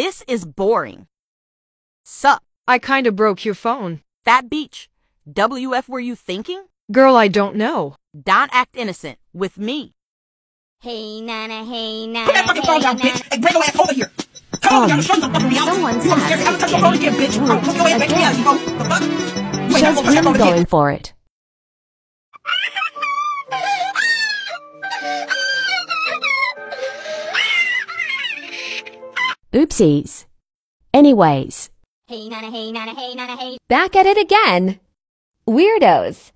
This is boring. Sup, I kinda broke your phone. Fat Beach. WF were you thinking? Girl, I don't know. Don't act innocent with me. Hey Nana, hey Nana, Put that fucking phone hey down, bitch. Hey, bring your ass over here. Come over here. I'm um, showing some fucking reality. someone's You upstairs. ass I'm gonna touch your phone again, bitch. getting Oh, put your ass back in again. reality, go. The fuck? You ain't Just never gonna check him on again. going for it. Oopsies. Anyways, Hey Nana, hey Nana, hey Nana, hey. Back at it again. Weirdos.